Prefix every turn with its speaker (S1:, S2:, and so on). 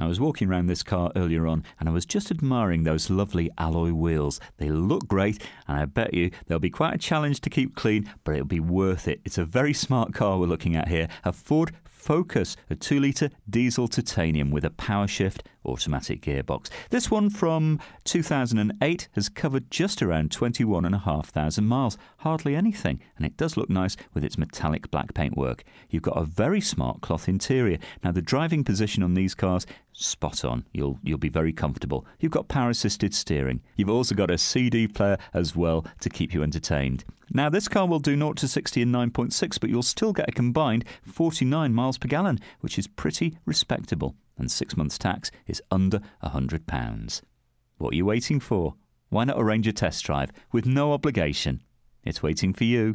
S1: I was walking around this car earlier on and I was just admiring those lovely alloy wheels. They look great and I bet you they'll be quite a challenge to keep clean, but it'll be worth it. It's a very smart car we're looking at here, a Ford Focus, a 2 litre diesel titanium with a power shift automatic gearbox. This one from 2008 has covered just around 21,500 miles, hardly anything, and it does look nice with its metallic black paintwork. You've got a very smart cloth interior. Now the driving position on these cars spot on. You'll you'll be very comfortable. You've got power assisted steering. You've also got a CD player as well to keep you entertained. Now, this car will do 0 to 60 in 9.6, but you'll still get a combined 49 miles per gallon, which is pretty respectable, and six months' tax is under £100. What are you waiting for? Why not arrange a test drive with no obligation? It's waiting for you.